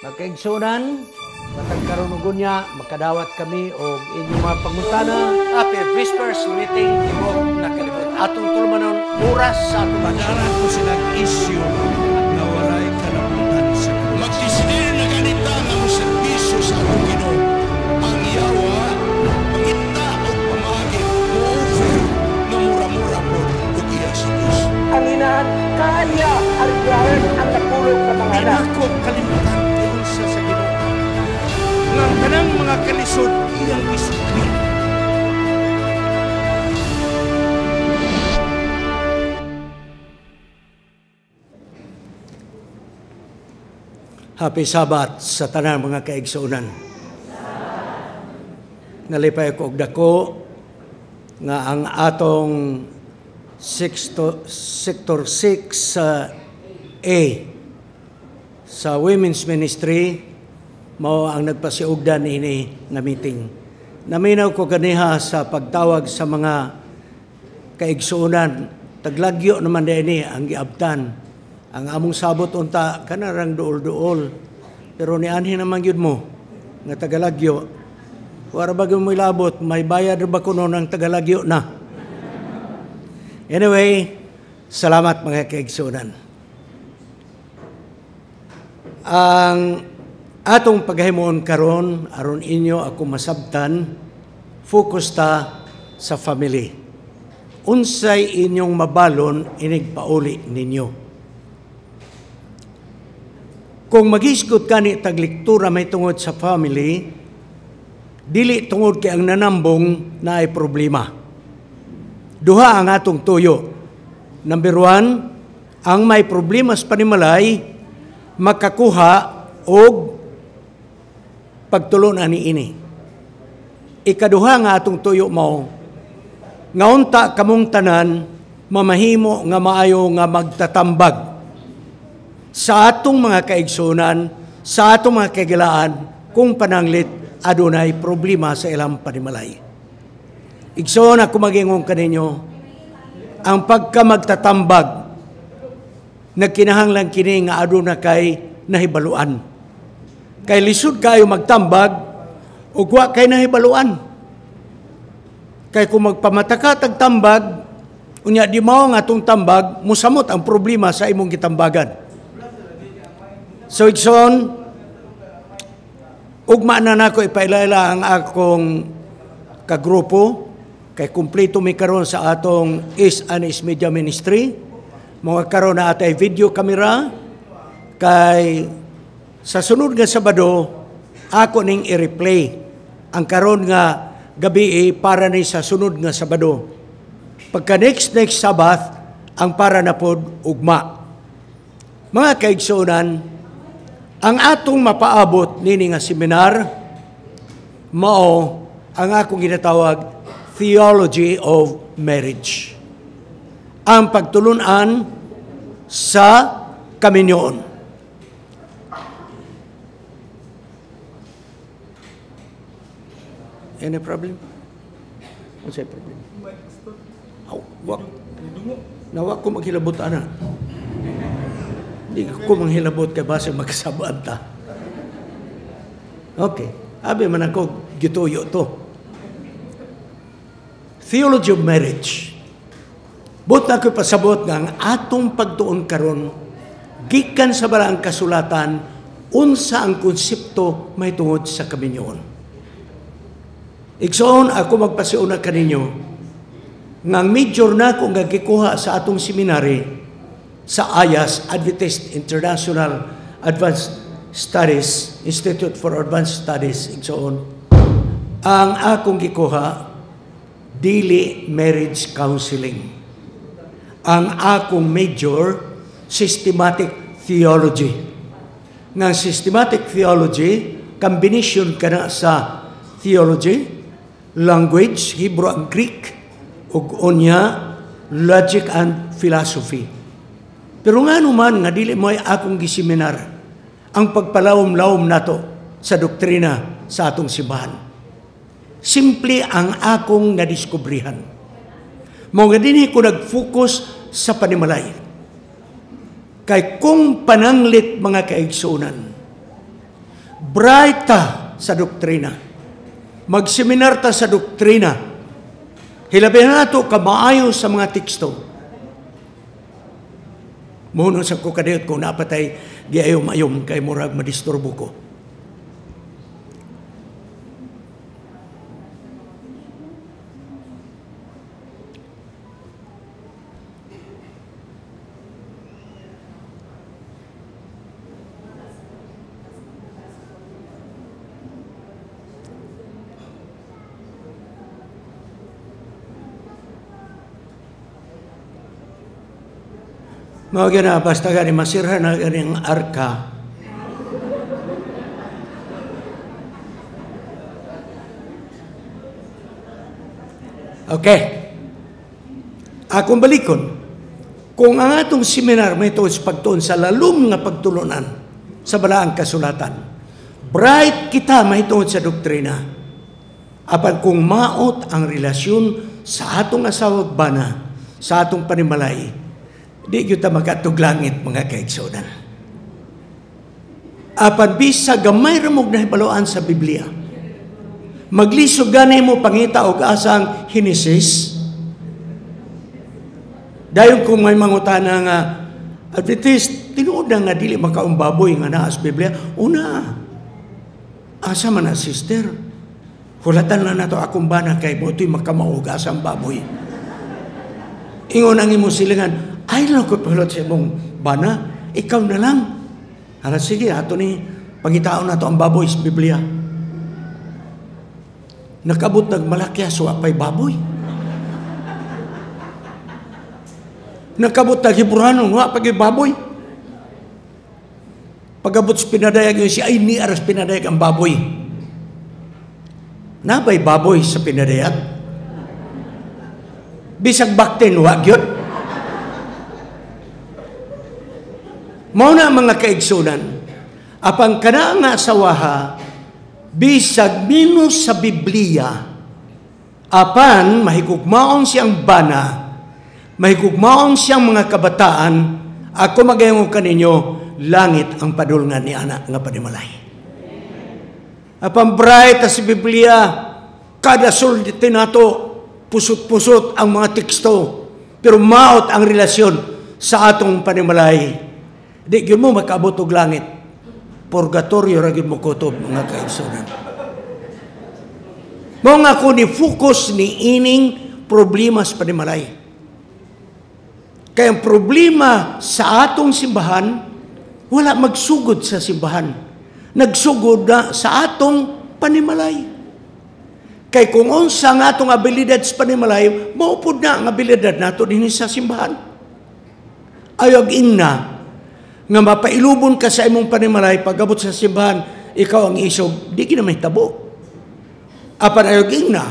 Magkaigsunan, matang karunugon niya, makadawat kami o inyong mga pangutana. Happy Vespers meeting Timog na kalibot. Atong tulmanon oras sa atong Padaran ko silang issue na walay kalabutan sa kanila. Magdisidir na ganita nga mo serbisyo sa atong Ginoo. Ang yawa, mangita o pamagin, mo-offer na mura-mura po ug iya sa Diyos. ang inahan kaya argahan ang napulog sa mga Di anak. na ko kalimutan Ang kanang mga kalisod iyang isukli. Happy Sabat sa tanan mga kaigsunan. Nalipay ko og dako nga ang atong sector 6 sa A sa women's ministry mao ang nagpasiugdan ini nga meeting. Naminaw ko kaniha sa pagtawag sa mga kaigsuunan taglagyo naman din ang giabtan. Ang among sabot unta kanarang duol-duol. Pero ni anhi naman gyud mo nga tagalagyo. Wala ba mo ilabot? May bayad ba kuno ng tagalagyo na? Anyway salamat mga kaigsuunan ang atong paghimuon karon aron inyo ako masabtan focus ta sa family unsay inyong mabalon inig pauli ninyo. Kung magisgot ka ni tagliktura may tungod sa family, dili tungod kay ang nanambong na ay problema. Duha ang atong tuyo. Number one, ang may problema sa panimalay, makakuha og pagtulon ani ini. Ikaduha nga atong tuyo mao, nga unta kamong tanan mamahimo nga maayo nga magtatambag sa atong mga kaigsunan, sa atong mga kagilaan kung pananglit adunay problema sa ilang panimalay. Igsoon ako magingong kaninyo, ang pagka magtatambag nagkinahanglan kini nga aduna kay nahibaluan. Kay lisod kayo magtambag ug wa kay nahibaluan. Kay kung magpamataka tag tambag, unya di mao nga atong tambag, musamot ang problema sa imong gitambagan. So igsoon, ugma na nako ipailaila ang akong kagrupo, kay kumpleto mi karon sa atong East and East Media Ministry. Mga karon na atay video camera, kay sa sunod nga Sabado, ako ning i-replay ang karon nga gabi eh, para ni sa sunod nga Sabado. Pagka next next Sabbath, ang para na pod ugma. Mga kaigsunan, ang atong mapaabot nini nga seminar mao ang akong ginatawag Theology of Marriage. Ang pagtulunan sa kaminyoon. Any problem? Ano sa'yo problem? Aw, wak. Nawak ko maghilabot, ana. Hindi ko manghilabot kay base magkasabaan ta. Okay. Abi man ako, gituyo to. Theology of marriage. But na ko pasabot nga ang atong pagtuon karon gikan sa barang kasulatan unsa ang konsepto may tungod sa kaminyoon. Igsoon ako magpasiuna kaninyo nga major na kung gagikuha sa atong seminary sa AYAS, Adventist International Advanced Studies, Institute for Advanced Studies, igsoon, ang akong gikuha, dili marriage counseling. Ang akong major, systematic theology. Nga systematic theology, combination ka na sa theology, language, Hebrew and Greek, ug unya, logic and philosophy. Pero nga naman, nga dili mo ay akong giseminar, ang pagpalawom-lawom nato sa doktrina sa atong simbahan. Simple ang akong nadiskubrihan. Mo nga dinhi ko nag-focus sa panimalay. Kay kung pananglit mga kaigsunan, bright ta sa doktrina. Magseminar ta sa doktrina. Hilabihan nato kamaayo sa mga teksto. Muno sa ko kadiyot ko napatay giayom-ayom kay murag madisturbo ko. Mga gina, basta gani masira na gani ang arka. Okay. Akong balikon. Kung ang atong seminar may tuos pagtuon sa lalum nga pagtulunan sa balaang kasulatan, bright kita may tuon sa doktrina. Apan kung maot ang relasyon sa atong asawag bana, sa atong panimalay, di kita makatug langit mga kaigsunan. Apan bisa gamay ramog na hibaluan sa Biblia. Maglisog gani mo pangita og asang Hinesis. Dayon kung may mangutana nga Adventist, tinuod nga dili makaumbaboy nga naa sa Biblia. Una, asa man na sister. Hulatan na nato akong bana kay butoy makamaog asang baboy. Ingon ang imong silingan, ay lang ko pulot sa imong bana, ikaw na lang. Hala, sige, ato ni pangitaon na to ang baboy sa Biblia. Nakabot nagmalaki aso apay baboy. Nakabot nag Hebrano, nga pagi baboy. Pagabot sa pinadayag yun, si ay ni aras pinadayag ang baboy. Nabay baboy sa pinadayag. Bisag bakten, wag yun. Mao na mga kaigsunan, apang kana nga asawaha, bisag minus sa Biblia, apan mahigugmaon siyang bana, mahigugmaon siyang mga kabataan, ako magayong kaninyo, langit ang padulngan ni anak nga panimalay. Apan bright sa Biblia, kada sulti nato, pusot-pusot ang mga teksto, pero maot ang relasyon sa atong panimalay. Di gyud mo makaabot og langit. Purgatorio ra gyud mo kutob mga kaigsunan. Mo nga ko ni focus ni ining problema sa panimalay. Kaya ang problema sa atong simbahan, wala magsugod sa simbahan. Nagsugod na sa atong panimalay. Kay kung unsa nga atong abilidad sa panimalay, maupod na ang abilidad nato din sa simbahan. Ayog ingna, nga mapailubon ka sa imong panimalay pagabot sa simbahan, ikaw ang isog, di ka na may tabo. Apan ayog ingna,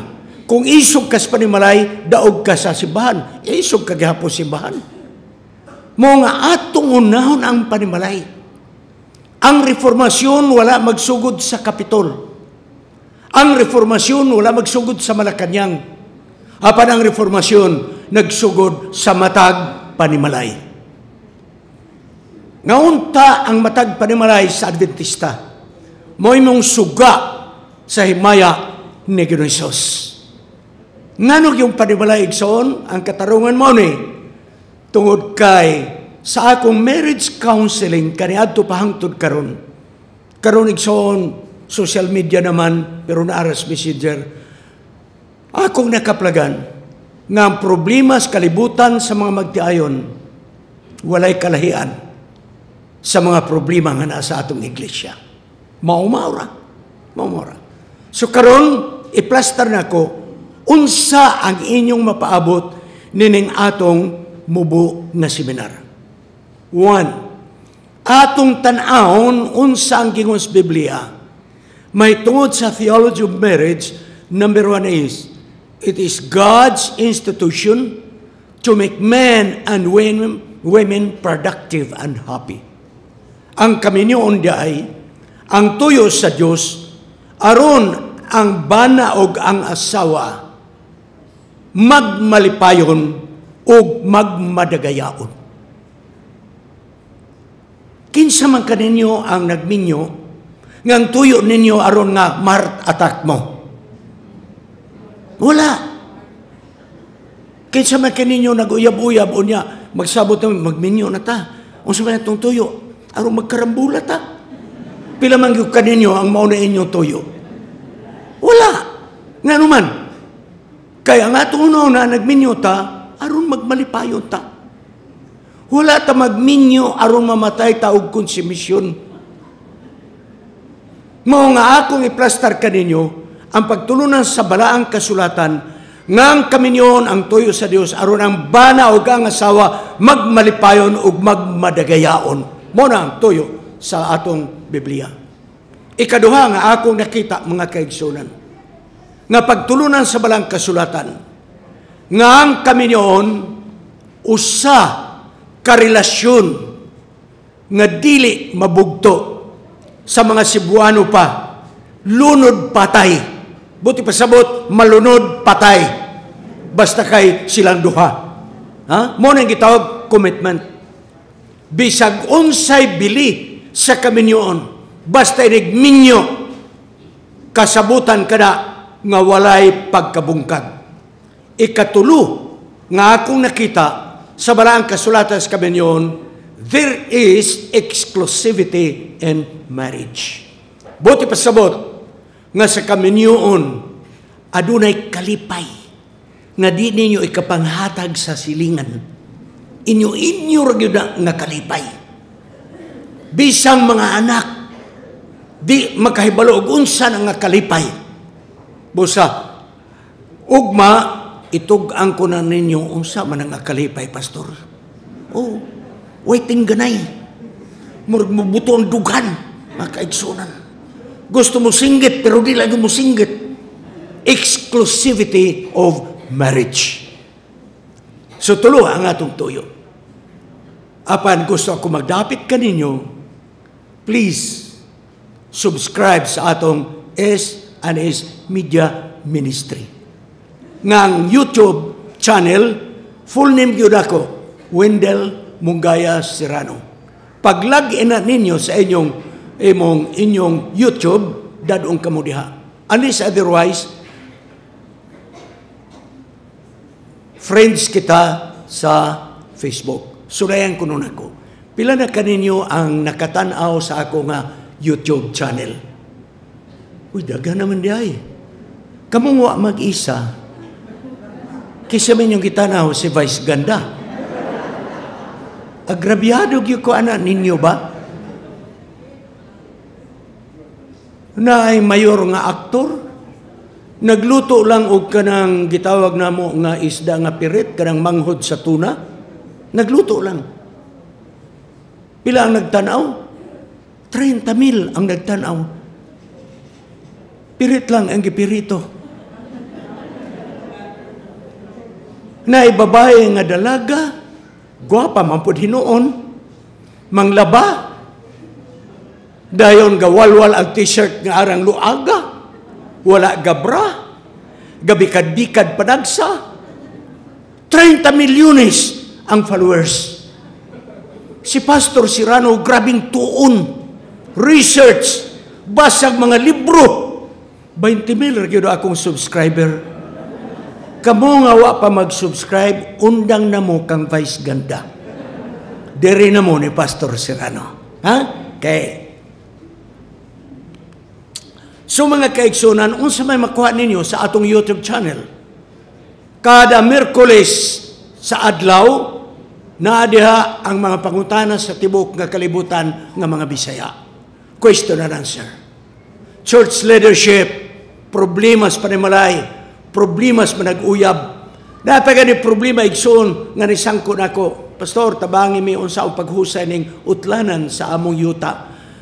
kung isog ka sa panimalay, daog ka sa simbahan, isog ka gihapon simbahan. Mo nga atong unahon ang panimalay. Ang reformasyon wala magsugod sa Kapitol. Ang reformasyon wala magsugod sa Malacanang. Apan ang reformasyon nagsugod sa matag panimalay. Ngaunta ang matag panimalay sa Adventista. Mo imong suga sa himaya ni Ginoisos. Ngano yung panimalay igsoon, ang katarungan mo ni, tungod kay sa akong marriage counseling kaniadto pahangtod karon. Karon igsoon social media naman pero naaras messenger. Akong nakaplagan nga ang problema sa kalibutan sa mga magtiayon walay kalahian sa mga problema nga nasa atong iglesia. Maumaura. Maumaura. So karon iplaster na ko unsa ang inyong mapaabot nining atong mubo nga seminar. One, atong tan-awon unsa ang gingon sa Biblia. May tungod sa theology of marriage, number one is, it is God's institution to make men and women, women productive and happy. Ang kaminyoon di ay, ang tuyo sa Diyos, aron ang bana og ang asawa, magmalipayon og magmadagayaon. Kinsa man kaninyo ang nagminyo Ngang tuyo ninyo aron nga mart attack mo. Wala. Kinsa man kaninyo nag-uyab-uyab o niya, magsabot magminyo na ta. Kung sa mga itong tuyo, aron magkarambula ta. Pila man yung kaninyo ang mauna inyong tuyo. Wala. Nga naman, kaya nga itong una nagminyo ta, aron magmalipayon ta. Wala ta magminyo aron mamatay ta og konsumisyon. Mao nga akong iplastar kaninyo ang pagtulunan sa balaang kasulatan ngang kaminyon ang tuyo sa Dios aron ang bana ug ang asawa magmalipayon ug magmadagayaon. Mo na ang tuyo sa atong Biblia. Ikaduha nga akong nakita mga kaigsunan nga pagtulunan sa balang kasulatan nga ang kaminyon usa karelasyon nga dili mabugto sa mga Cebuano pa. Lunod patay. Buti pasabot malunod patay. Basta kay silang duha. Ha? Mo nang gitawag commitment bisag unsay bili sa kaminyoon basta inigminyo kasabutan kada nga walay pagkabungkag ikatulo nga akong nakita sa balaang kasulatan sa kaminyoon, there is exclusivity in marriage. Buti pasabot nga sa kaminyoon, adunay kalipay nga di ninyo ikapanghatag sa silingan. Inyo-inyo ra na nga kalipay. Bisang mga anak, di makahibalo og unsa nga kalipay. Busa, ugma, itugang ko na ninyo unsa man ang kalipay, pastor. Oh, waiting ganay. Murag mo buto ang dugan, mga kaigsunan. Gusto mo singgit, pero di lagi mo singgit. Exclusivity of marriage. So tulo ang atong tuyo. Apan gusto ako magdapit kaninyo, please subscribe sa atong S&S Media Ministry. Ngang YouTube channel, full name gyud ako, Wendell Mungaya Serrano. Pag log-in na ninyo sa inyong imong inyong YouTube, dadong kamo diha. Unless otherwise, friends kita sa Facebook. Sulayan ko nun ako. Pila na kaninyo ang nakatanaw sa ako nga YouTube channel? Uy, daga naman di ay. Kamu wa mag-isa. Kisa man yung gitanaw si Vice Ganda. Agrabyado gyud ko ana ninyo ba? Na ay mayor nga aktor, nagluto lang og kanang gitawag namo nga isda nga pirit kanang manghod sa tuna. Nagluto lang. Pila ang nagtanaw? 30 mil ang nagtanaw. Pirit lang ang gipirito. Na babae nga dalaga, gwapa man pud hinuon, manglaba, dayon gawalwal ang t-shirt nga arang luaga, wala gabra, gabi-kad-bikad padagsa, 30 milyones ang followers. Si Pastor Sirano, grabing tuon, research, basag mga libro, 20 mil gyud akong subscriber. Kamo nga wa pa mag-subscribe, undang na mo kang Vice Ganda. Dere na mo ni Pastor Serrano. Ha? Kay So mga kaigsunan, unsa may makuha ninyo sa atong YouTube channel? Kada Merkules sa adlaw, naa diha ang mga pangutana sa tibok nga kalibutan nga mga Bisaya. Question and answer. Church leadership, problemas panimalay, problemas manag-uyab. Napaka ni problema igsoon nga nisangko nako, Pastor, tabangi mi unsa ang paghusay ning utlanan sa among yuta.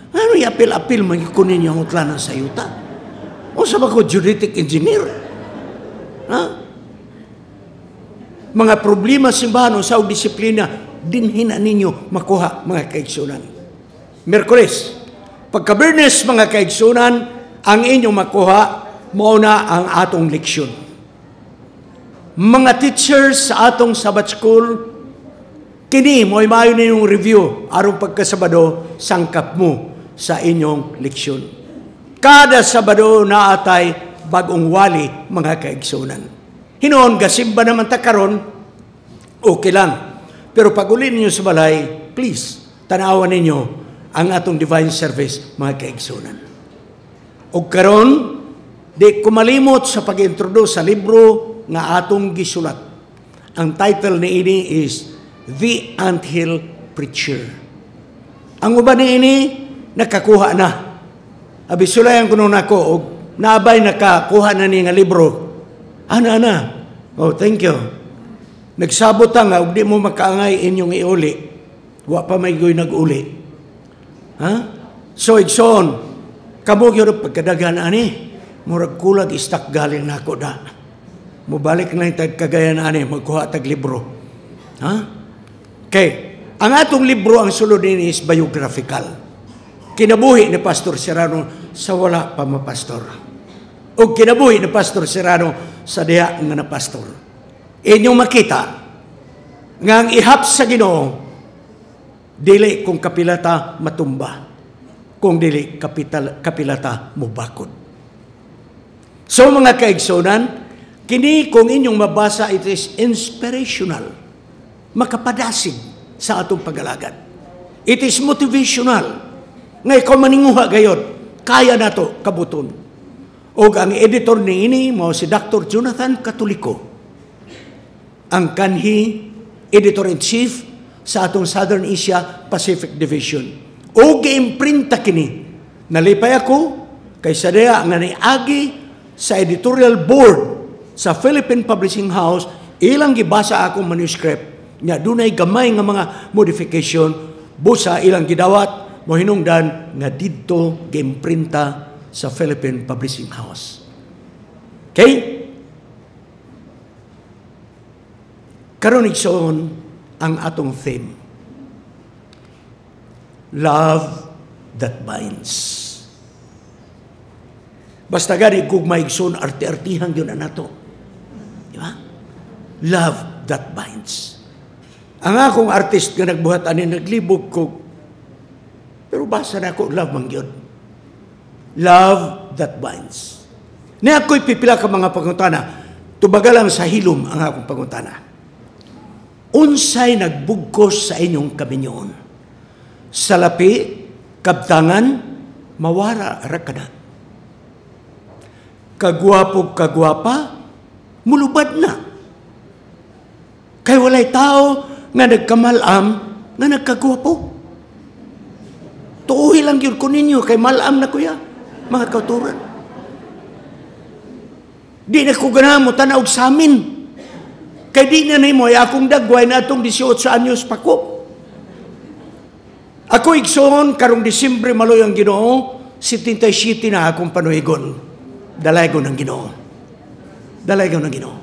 Ano apil-apil man ko ninyo ang utlanan sa yuta? Unsa ba ko geodetic engineer? Ha? Mga problema simbahan sa disiplina dinhin na ninyo makuha mga kaigsunan. Merkules, pagka-Bernes mga kaigsunan, ang inyong makuha mao na ang atong leksyon. Mga teachers sa atong Sabbath School, kini mo mayo ninyong review aron pagkasabado sangkap mo sa inyong leksyon. Kada Sabado na atay bagong wali mga kaigsunan. Hinoon gasimba naman ta karon, okay lang. Pero pag uli ninyo sa balay, please, tanawan ninyo ang atong divine service mga kaigsunan. O karon, di kumalimot sa pag-introduce sa libro nga atong gisulat. Ang title ni ini is The Anthill Preacher. Ang uban ni ini nakakuha na. Abisulayan ko nung nako og naabay nakakuha na ni nga libro. Ana ana. Oh, thank you. Nagsabot nga og di mo makaangay inyong iuli. Wa pa may goy nag-uli. Ha? So igsoon, kamo gyud pagkadagan ani. Murag kulag istak galing nako da. Mubalik na yung kagayan ani magkuha tag libro. Ha? Okay. Ang atong libro ang sulod din is biographical kinabuhi ni Pastor Serrano sa wala pa mapastor. O kinabuhi ni Pastor Serrano sa diha nga na pastor. Inyong makita nga ang ihap sa Ginoo dili kung kapilata matumba kung dili kapital, kapilata mubakod. So mga kaigsonan, kini kung inyong mabasa it is inspirational, makapadasig sa atong pagalagad. It is motivational, nga ikaw maninguha gayod, kaya na to kabuton. O ang editor ni ini mo si Dr. Jonathan Katoliko, ang kanhi editor-in-chief sa atong Southern Asia Pacific Division. O giimprinta kini, nalipay ako kay sadaya nga niagi sa editorial board sa Philippine Publishing House, ilang gibasa akong manuscript nga dunay gamay nga mga modification busa ilang gidawat mo hinungdan nga didto gimprinta sa Philippine Publishing House. Okay? Karon igsoon ang atong theme. Love that binds. Basta gani kung maigsoon arte-artihan yun na nato. Di ba? Love that binds. Ang akong artist nga nagbuhat ani naglibog ko pero basa na ako, love man yun. Love that binds. Ni ako'y pipila ka mga pangutana, tubaga lang sa hilom ang akong pangutana. Unsay nagbugkos sa inyong kaminyoon? Salapi, kabtangan, mawara rakana. Kagwapo kagwapa, mulubad na. Kay walay tao nga nagkamalam nga nagkagwapo. Tuuhi lang yun ko ninyo, kay malam na kuya, mga kauturan. Di na ko ganamo tanaw sa amin. Kay di na ni mo, akong dagway na itong 18 anyos pa ko. Ako igsoon, karong Disimbre maloy ang ginoo, 77 na akong panuigon. Dalay ko ng ginoo. Dalay ko ng ginoo.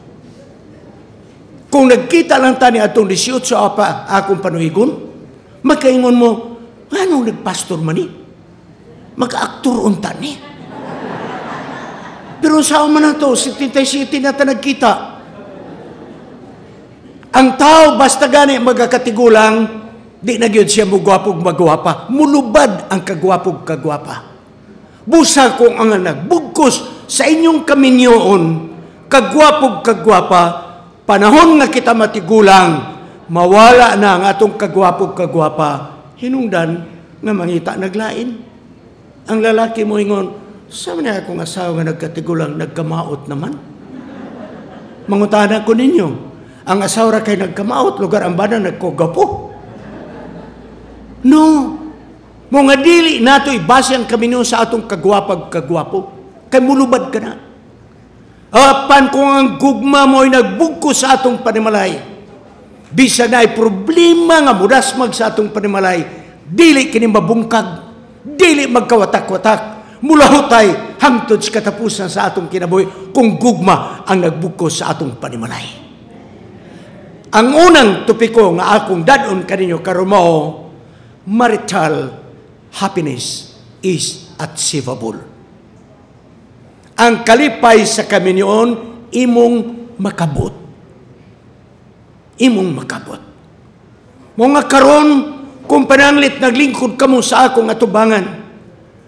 Kung nagkita lang tani atong 18 apa akong panuigon, magkaingon mo, ano nagpastor man ni? Mag-aktor unta ni. Pero sa man na to, 77 na ta nagkita. Ang tao basta gani magakatigulang, di na gyud siya mugwapog magwapa. Mulubad ang kagwapog kagwapa. Busa kung ang nagbugkos sa inyong kaminyoon, kagwapog kagwapa, panahon nga kita matigulang, mawala na ang atong kagwapog kagwapa, hinungdan nga mangita naglain. Ang lalaki mo ingon, sa man akong asawa nga nagkatigulang nagkamaot naman? Mangutana ko ninyo, ang asawa kay nagkamaot, lugar ang bana nagkogapo. No. Mga dili nato ibase ang kami sa atong kagwapag kagwapo. Kay mulubad ka na. Apan kung ang gugma mo ay nagbugko sa atong panimalay, bisa na ay problema nga mudasmag sa atong panimalay, dili kini mabungkag, dili magkawatak-watak, mula hutay hangtod sa katapusan sa atong kinabuhi kung gugma ang nagbuko sa atong panimalay. Ang unang tupiko nga akong dadon kaninyo karumo, marital happiness is achievable. Ang kalipay sa kaminyoon, imong makabot. Imong makabot. Mga karon, kung pananglit naglingkod kamo sa akong atubangan,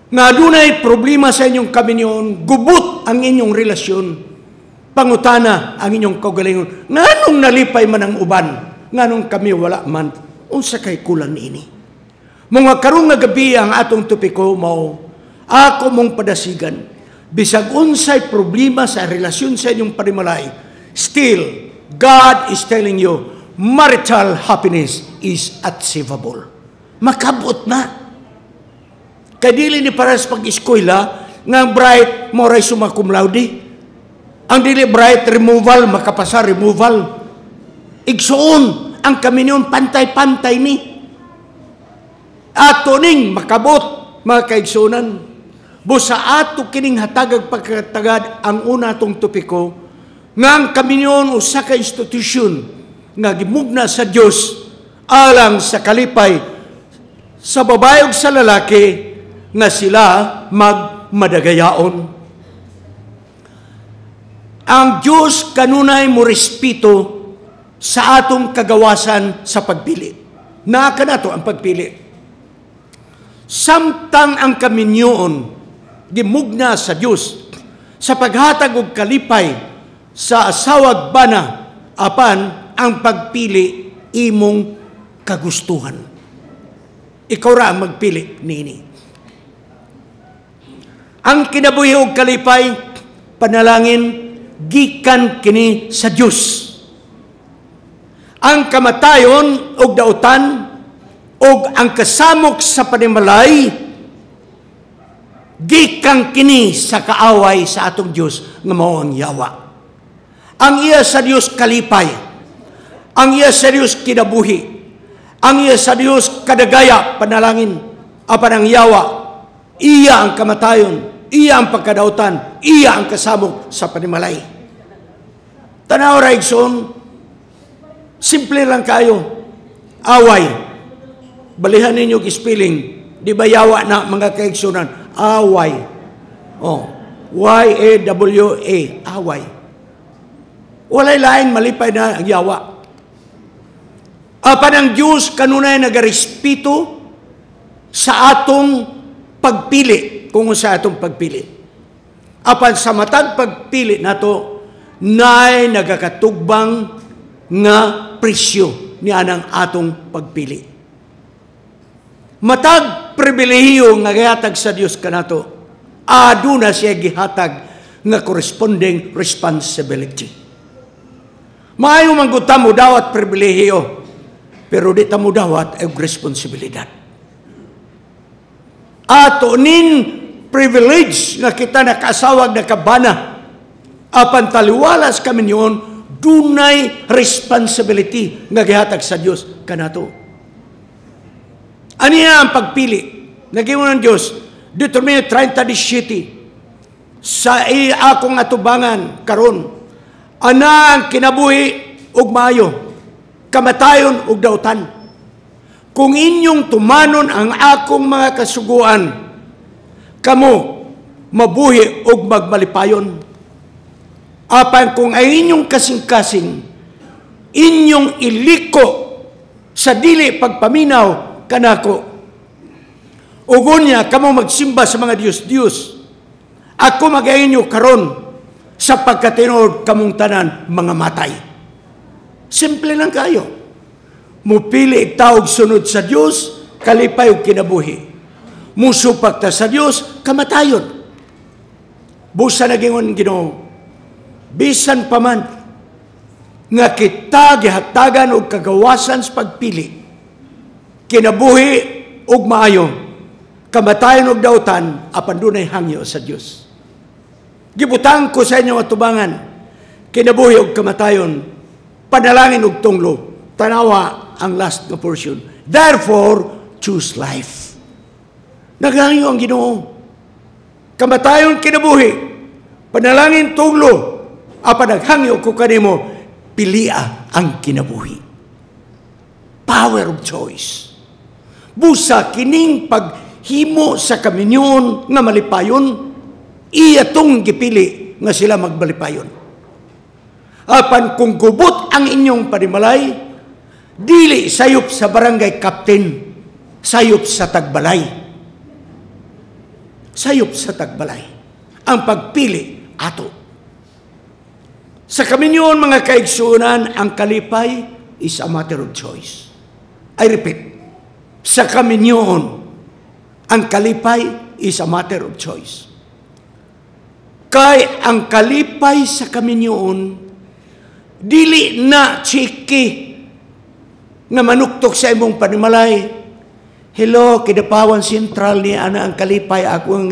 nga dunay problema sa inyong kaminyon, gubot ang inyong relasyon, pangutana ang inyong kaugalingon. Nganong nalipay man ang uban, nganong kami wala man, unsa kay kulang ini. Mga karong nga gabi ang atong topiko mao, ako mong padasigan, bisag unsay problema sa relasyon sa inyong panimalay, still, God is telling you, marital happiness is achievable. Makabot na. Kay dili ni para sa pag-eskwela, nga bright mo ray summa cum laude. Ang dili bright removal, makapasa removal. Igsuon, ang kaminyon pantay-pantay ni. Ato ning makabot, mga kaigsunan. Busa ato kining hatagag pagkatagad ang una tong topiko, nga ang kaminyon usa ka institusyon nga gimugna sa Dios alang sa kalipay sa babae ug sa lalaki nga sila magmadagayaon. Ang Diyos kanunay mo respeto sa atong kagawasan sa pagpili. Naa ka na to ang pagpili. Samtang ang kaminyoon gimugna sa Diyos sa paghatag og kalipay sa asawag bana apan ang pagpili imong kagustuhan. Ikaw ra ang magpili nini. Ang kinabuhi og kalipay panalangin gikan kini sa Dios. Ang kamatayon og dautan og ang kasamok sa panimalay gikan kini sa kaaway sa atong Dios nga mao ang yawa. Ang iya sa Dios kalipay. Ang iya sa Dios kinabuhi. Ang iya sa Dios kadagaya panalangin apan ang yawa iya ang kamatayon iya ang pagkadautan, iya ang kasamok sa panimalay. Tanaw Raigson, simple lang kayo. Away. Balihan ninyo spelling. Di ba yawa na mga kaigsunan? Away. Oh. Y-A-W-A. Away. Walay lain malipay na ang yawa. Apan ang Diyos kanunay nagarespeto sa atong pagpili kung sa atong pagpili. Apan sa matag pagpili nato nay nagakatugbang nga presyo ni anang atong pagpili. Matag pribilehiyo nga gihatag sa Dios kanato. Aduna siya gihatag nga corresponding responsibility. Maayo man gud mo dawat pribilehiyo pero di ta dawat og responsibilidad. Ato nin privilege nga kita nakasawag na kabana. Apan taliwalas kami niyon, dunay responsibility nga gihatag sa Dios kanato. Aniya ang pagpili. Naging ng Diyos, Deuteronomy 30 sa akong atubangan karon ana ang kinabuhi ug maayo kamatayon ug dautan kung inyong tumanon ang akong mga kasuguan, kamo mabuhi og magmalipayon. Apan kung ay inyong kasing-kasing, inyong iliko sa dili pagpaminaw kanako. Ugon niya, kamo magsimba sa mga Diyos-Diyos. Ako magainyo karon sa pagkatinod kamong tanan mga matay. Simple lang kayo. Mupili tawag sunod sa Dios kalipay og kinabuhi. Musupak ta sa Dios kamatayon. Busa nagingon Ginoo. Bisan pa man nga kita gihatagan og kagawasan sa pagpili. Kinabuhi ug maayo kamatayon og dautan apan dunay hangyo sa Dios gibutang ko sa inyo atubangan kinabuhi og kamatayon panalangin og tunglo tanawa ang last na portion. Therefore, choose life. Naghanyo ang ginoo. Kamatayon kinabuhi. Panalangin tunglo. Apa naghangyo ko kanimo, pilia ang kinabuhi. Power of choice. Busa kining paghimo sa kaminyon nga malipayon, iya tong gipili nga sila magbalipayon. Apan kung gubot ang inyong panimalay, Dili sayop sa barangay captain, sayop sa tagbalay. sayop sa tagbalay. Ang pagpili ato. Sa kaminyon mga kaigsunan, ang kalipay is a matter of choice. I repeat, sa kaminyon, ang kalipay is a matter of choice. Kay ang kalipay sa kaminyon, dili na chiki nga manuktok sa imong panimalay. Hello, kidapawan sentral ni ana ang kalipay ako ang